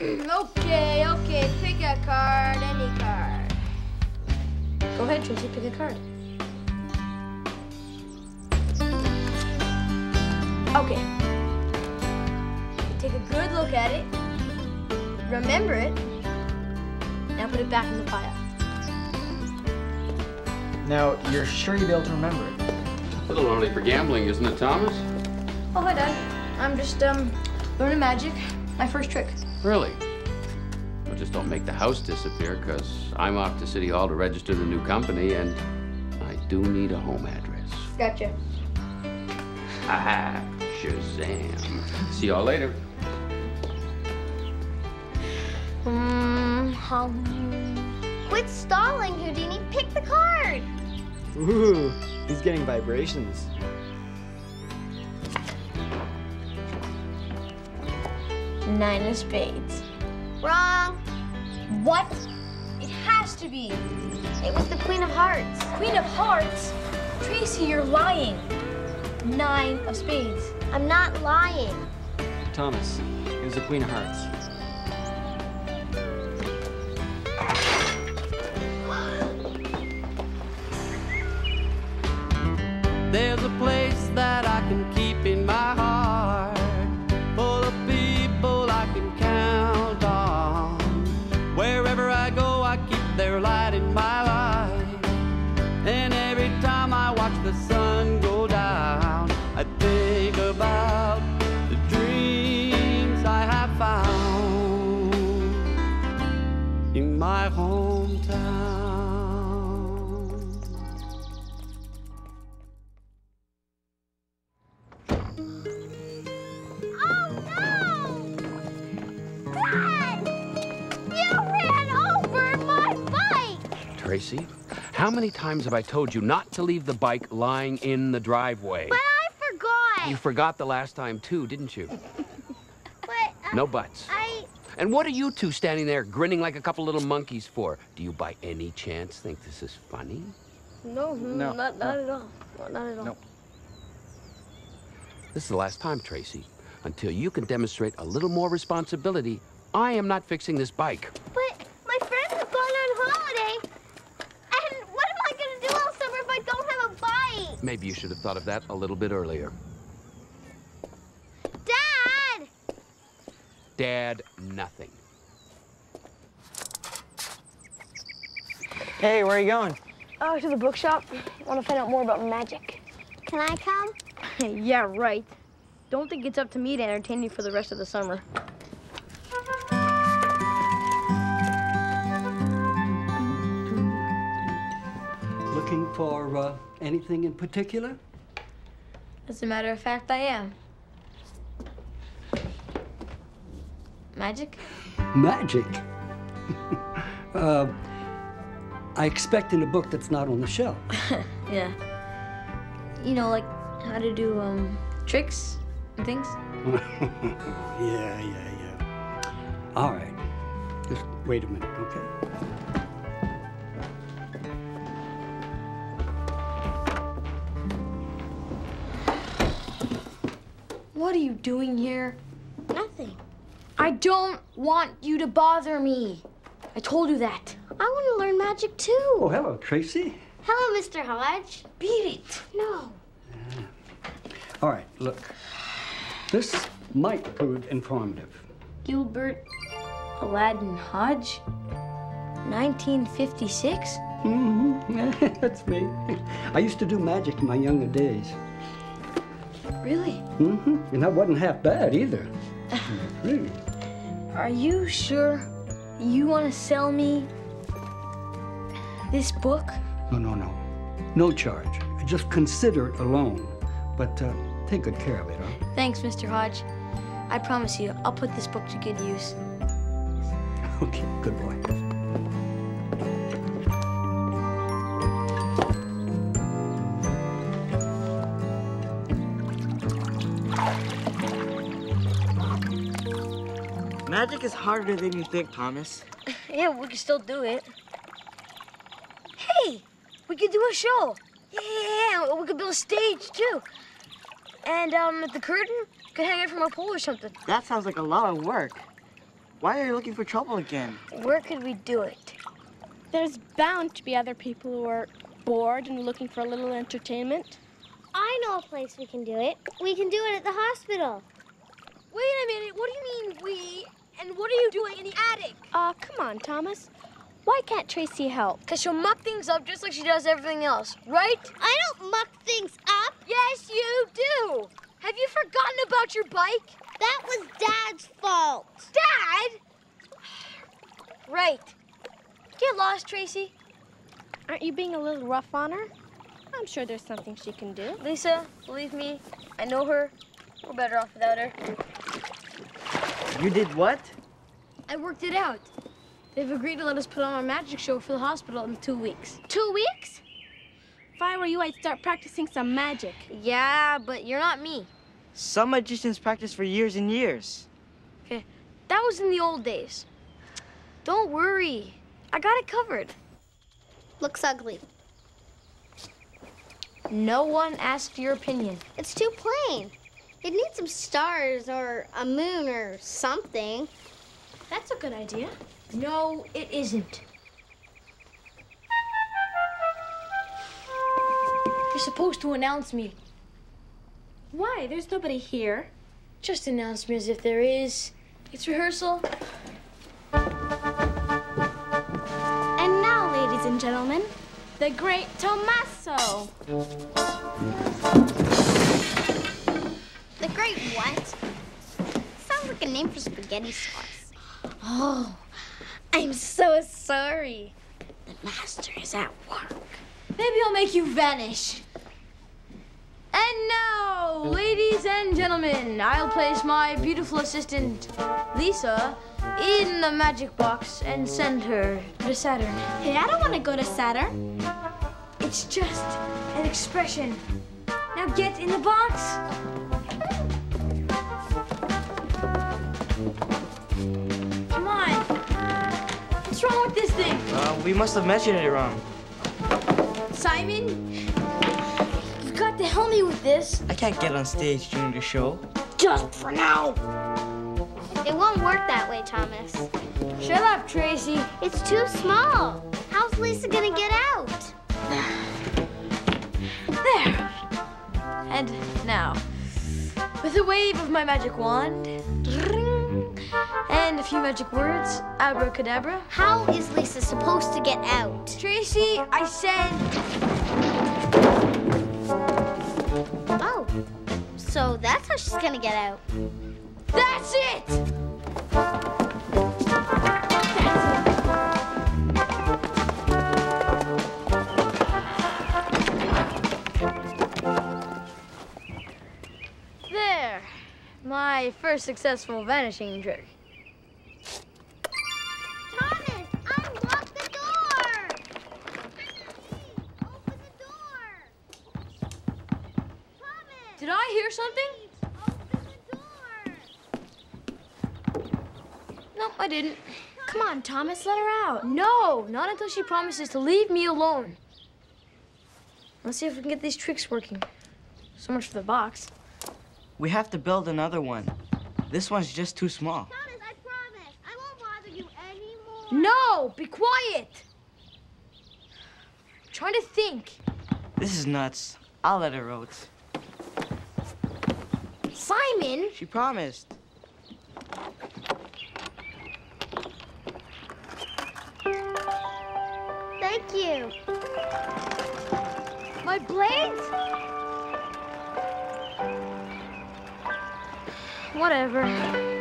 okay, okay. Pick a card, any card. Go ahead, Tracy, pick a card. Okay. Take a good look at it. Remember it. Now put it back in the pile. Now, you're sure you'll be able to remember it? A little early for gambling, isn't it, Thomas? Oh, hi, Dad. I'm just, um, learning magic. My first trick. Really? Well, just don't make the house disappear, because I'm off to City Hall to register the new company, and I do need a home address. Gotcha. Aha, Shazam. See y'all later. Hmm, um, Quit stalling, Houdini. Pick the card. Ooh, he's getting vibrations. Nine of spades. Wrong. What? It has to be. It was the Queen of Hearts. Queen of Hearts? Tracy, you're lying. Nine of spades. I'm not lying. Thomas, it was the Queen of Hearts. How many times have I told you not to leave the bike lying in the driveway? But I forgot. You forgot the last time, too, didn't you? But uh, No buts. I And what are you two standing there grinning like a couple little monkeys for? Do you by any chance think this is funny? No, No, not, no. at all. No, not at all. No. This is the last time, Tracy. Until you can demonstrate a little more responsibility, I am not fixing this bike. but my friends have gone on holiday. And what am I gonna do all summer if I don't have a bike? Maybe you should have thought of that a little bit earlier. Dad! Dad, nothing. Hey, where are you going? Oh, to the bookshop. Want to find out more about magic. Can I come? yeah, right. Don't think it's up to me to entertain you for the rest of the summer. Looking for uh, anything in particular? As a matter of fact, I am. Magic? Magic. uh, I expect in a book that's not on the shelf. Yeah. You know, like how to do um tricks and things. yeah, yeah, yeah. All right. Just wait a minute, okay? What are you doing here? Nothing. I don't want you to bother me. I told you that. I want to learn magic too. Oh, hello, Tracy. Hello, Mr. Hodge. Beat it. No. All right, look. This might prove informative. Gilbert Aladdin Hodge, 1956. Mm-hmm. That's me. I used to do magic in my younger days. Really? Mm-hmm. And that wasn't half bad either. really. Are you sure you want to sell me this book? No, no, no. No charge. Just consider it a loan. But uh, take good care of it, huh? Thanks, Mr. Hodge. I promise you, I'll put this book to good use. Okay, good boy. Magic is harder than you think, Thomas. Yeah, we can still do it. Hey, we could do a show. Yeah, yeah, yeah. We could build a stage too. And um, the curtain could hang it from a pole or something. That sounds like a lot of work. Why are you looking for trouble again? Where could we do it? There's bound to be other people who are bored and looking for a little entertainment. I know a place we can do it. We can do it at the hospital. Wait a minute. What do you mean we? And what are you doing in the attic? Aw, come on, Thomas. Why can't Tracy help? Because she'll muck things up just like she does everything else, right? I don't muck things up. Yes, you do. Have you forgotten about your bike? That was Dad's fault. Dad? Right. Get lost, Tracy. Aren't you being a little rough on her? I'm sure there's something she can do. Lisa, believe me, I know her. We're better off without her. You did what? I worked it out. They've agreed to let us put on our magic show for the hospital in two weeks. Two weeks? If I were you, I'd start practicing some magic. Yeah, but you're not me. Some magicians practice for years and years. Okay, That was in the old days. Don't worry. I got it covered. Looks ugly. No one asked your opinion. It's too plain. It needs some stars or a moon or something. That's a good idea. No, it isn't. You're supposed to announce me. Why? There's nobody here. Just announce me as if there is. It's rehearsal. And now, ladies and gentlemen, the great Tommaso. Great what? Sounds like a name for spaghetti sauce. Oh, I'm so sorry. The master is at work. Maybe I'll make you vanish. And now, ladies and gentlemen, I'll place my beautiful assistant, Lisa, in the magic box and send her to Saturn. Hey, I don't want to go to Saturn. It's just an expression. Now get in the box. We must have measured it wrong. Simon, you've got to help me with this. I can't get on stage during the show. Just for now. It won't work that way, Thomas. Shut up, Tracy. It's too small. How's Lisa gonna get out? There. And now, with a wave of my magic wand, and a few magic words, abracadabra. How is Lisa supposed to get out? Tracy, I said, Oh, so that's how she's gonna get out. that's it. There, my first successful vanishing trick. Something? Open! No, I didn't. Come on, Thomas, let her out. No, not until she promises to leave me alone. Let's see if we can get these tricks working. So much for the box. We have to build another one. This one's just too small. Thomas, I promise. I won't bother you anymore. No, be quiet. I'm trying to think. This is nuts. I'll let her out. Simon, She promised. Thank you. my blades? Whatever.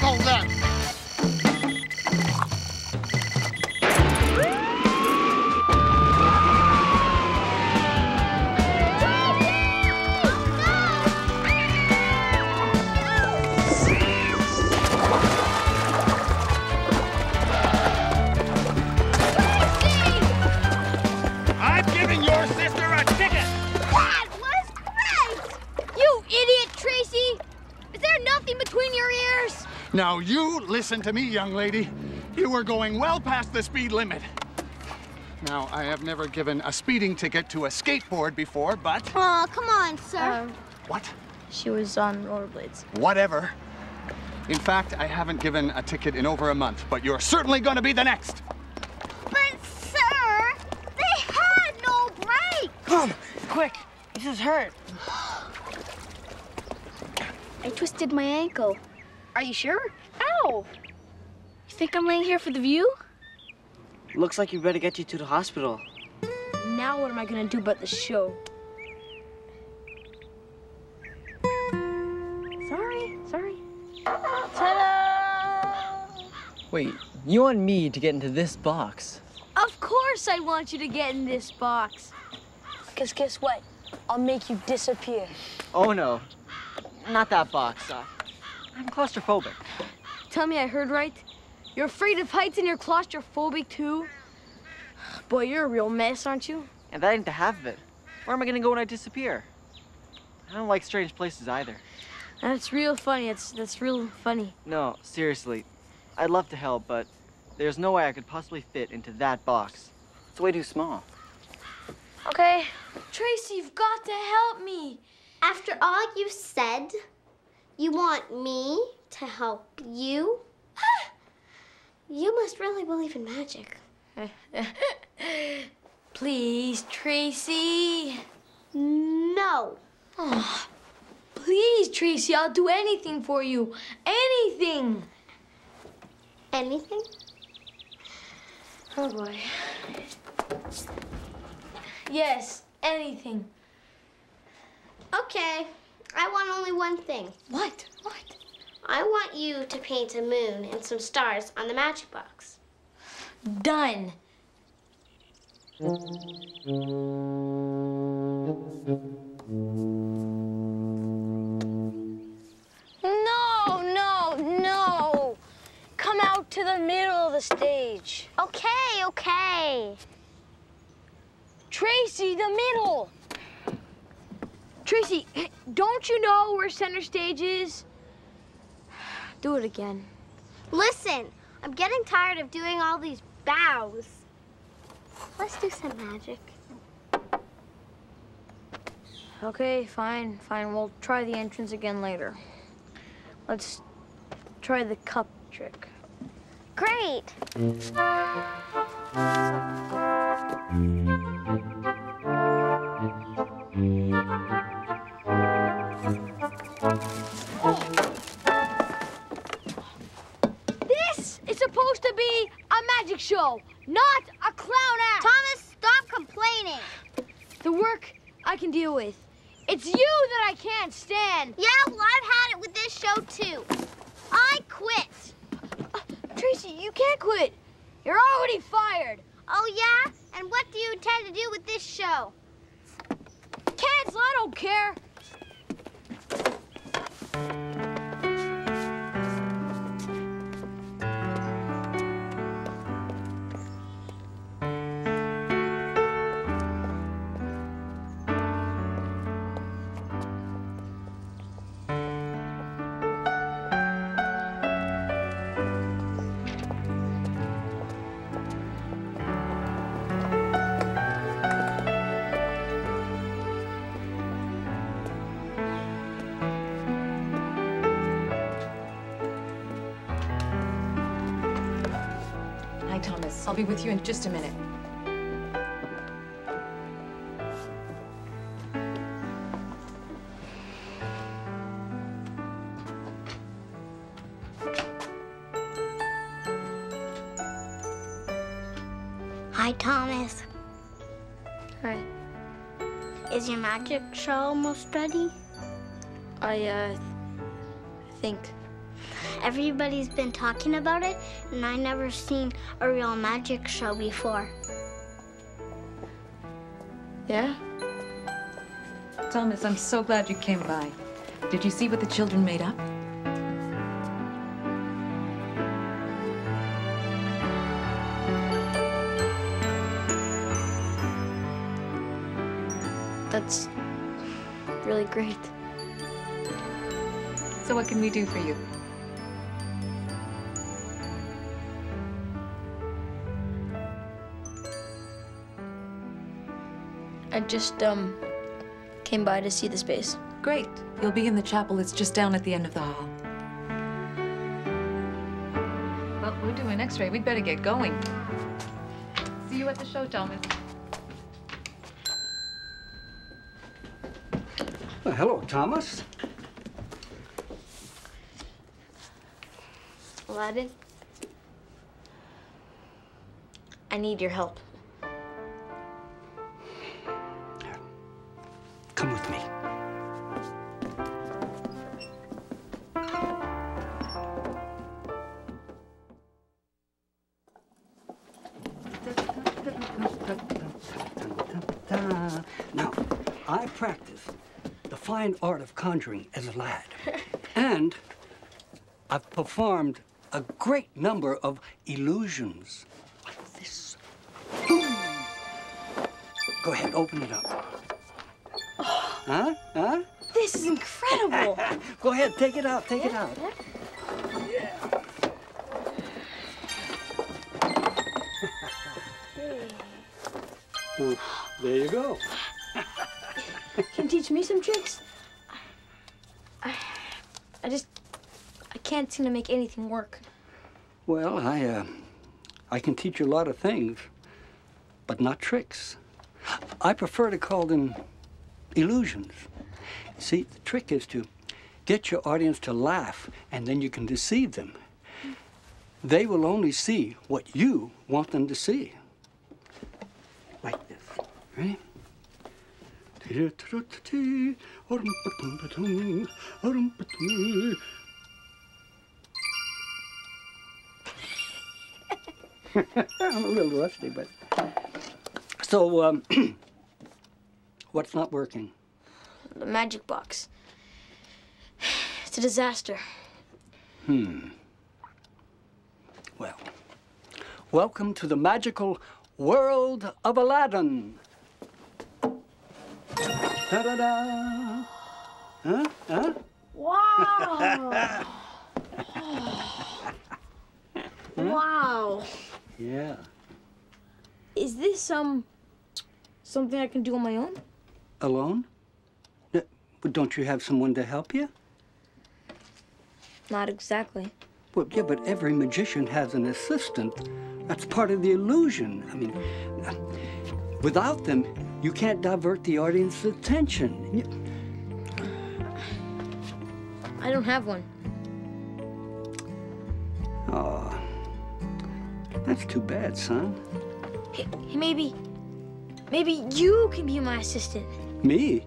Oh Now you listen to me, young lady. You were going well past the speed limit. Now, I have never given a speeding ticket to a skateboard before, but Oh, come on, sir. Um, what? She was on rollerblades. Whatever. In fact, I haven't given a ticket in over a month, but you're certainly going to be the next. but, sir, they had no brake. Come, quick. This is hurt. I twisted my ankle. Are you sure? Ow! You think I'm laying here for the view? Looks like you better get you to the hospital. Now what am I gonna do about the show? Sorry, sorry. Ta-da! Wait, you want me to get into this box? Of course I want you to get in this box. Cause guess what? I'll make you disappear. Oh no, not that box. Uh, I'm claustrophobic. Tell me I heard right? You're afraid of heights and you're claustrophobic too? Boy, you're a real mess, aren't you? And that ain't the half of it. Where am I gonna go when I disappear? I don't like strange places either. That's real funny. It's that's real funny. No, seriously. I'd love to help, but there's no way I could possibly fit into that box. It's way too small. Okay. Tracy, you've got to help me. After all you said, you want me to help you? you must really believe in magic. Please, Tracy. No. Oh, please, Tracy, I'll do anything for you. Anything. Anything? Oh boy. Yes, anything. Okay. I want only one thing. What? What? I want you to paint a moon and some stars on the magic box. Done. No, no, no. Come out to the middle of the stage. Okay, okay. Tracy, the middle. Tracy, don't you know where center stage is? Do it again. Listen, I'm getting tired of doing all these bows. Let's do some magic. Okay, fine, fine. We'll try the entrance again later. Let's try the cup trick. Great. With this show? Cancel, I don't care. Be with you in just a minute. Hi, Thomas. Hi. Is your magic show almost ready? I, uh, think. Everybody's been talking about it, and I never seen a real magic show before. Yeah? Thomas, I'm so glad you came by. Did you see what the children made up? That's really great. So what can we do for you? I just, um, came by to see the space. Great. You'll be in the chapel. It's just down at the end of the hall. Well, we're doing x-ray. We'd better get going. See you at the show, Thomas. Well, hello, Thomas. Aladdin, I need your help. I practice the fine art of conjuring as a lad. and I've performed a great number of illusions like this. Boom. Go ahead, open it up. Oh. Huh? Huh? This is incredible. Go ahead, take it out, take it out. Well, there you go. Me some tricks? I, I just, I can't seem to make anything work. Well, I, uh, I can teach you a lot of things, but not tricks. I prefer to call them illusions. See, the trick is to get your audience to laugh, and then you can deceive them. They will only see what you want them to see. Like this. Ready? I'm a little rusty, but. So, um, what's not working? The magic box. It's a disaster. Hmm. Well, welcome to the magical world of Aladdin. Ta-da-da! Huh? Huh? Wow. wow. Yeah. Is this, um, something I can do on my own? Alone? Yeah, But don't you have someone to help you? Not exactly. Well, yeah, but every magician has an assistant. That's part of the illusion. I mean, uh, without them, you can't divert the audience's attention. You- I don't have one. Oh, that's too bad, son. Hey, hey, maybe, maybe you can be my assistant. Me?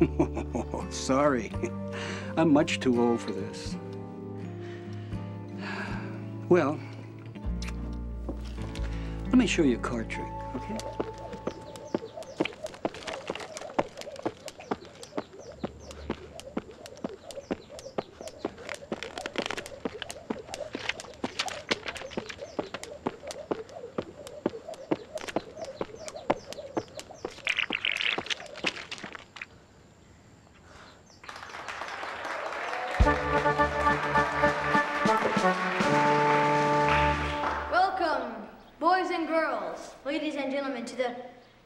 Sorry. I'm much too old for this. Well, let me show you a card trick, okay? Boys and girls, ladies and gentlemen, to the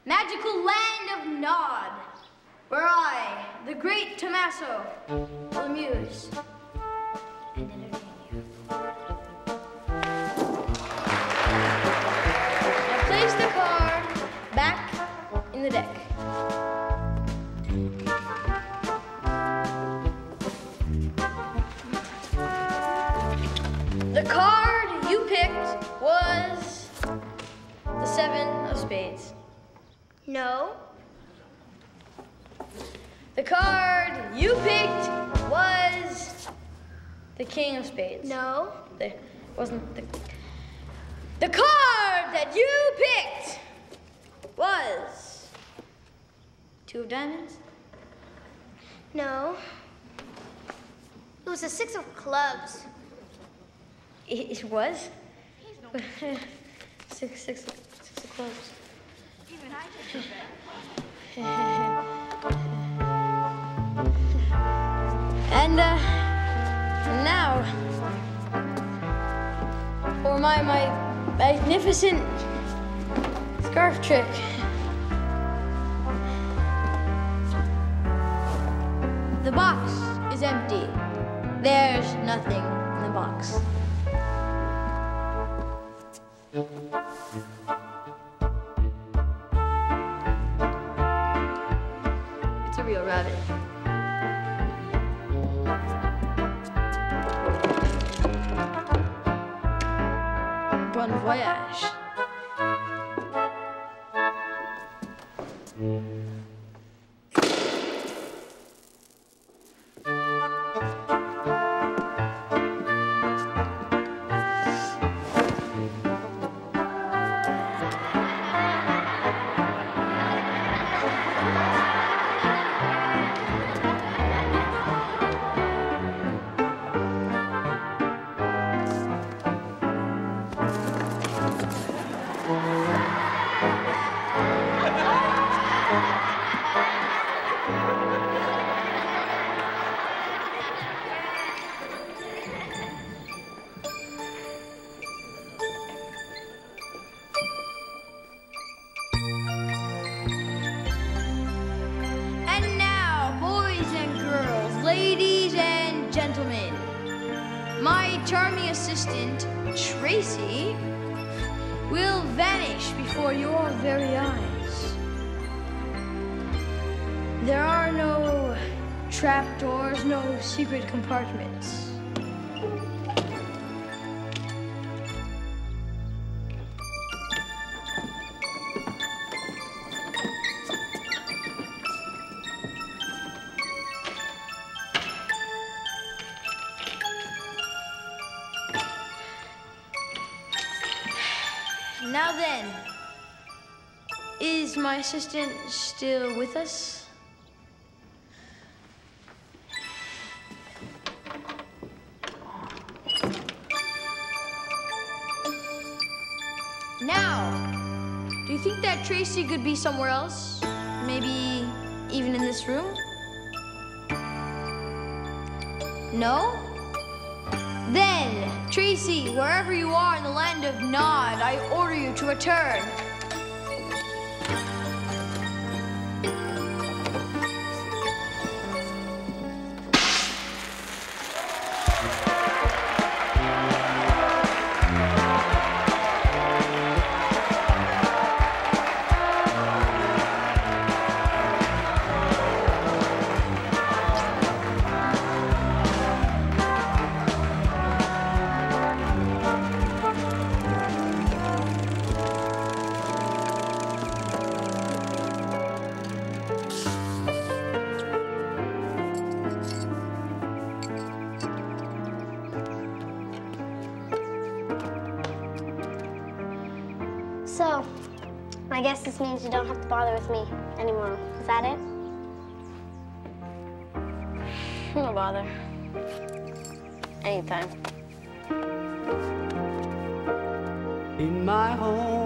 magical land of Nod, where I, the great Tommaso, will amuse and entertain you. Now place the card back in the deck. Seven of spades. No. The card you picked was the king of spades. No. The wasn't the The card that you picked was two of diamonds. No. It was a six of clubs. It, it was. six of Even I And uh, now, for my, my magnificent scarf trick. The box is empty. There's nothing in the box. Then, is my assistant still with us? Now, do you think that Tracy could be somewhere else? Maybe even in this room? No? Then, Tracy, wherever you are in the land of Nod, I order you to return. Bother with me anymore. Is that it? No bother. Anytime. In my home